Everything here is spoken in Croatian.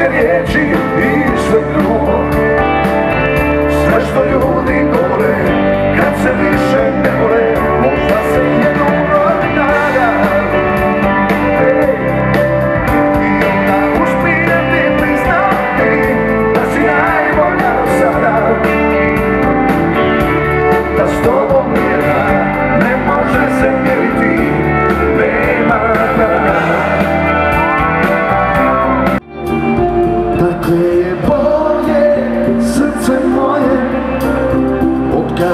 tuđe riječi i sve drugo Sve što ljudi govore kad se više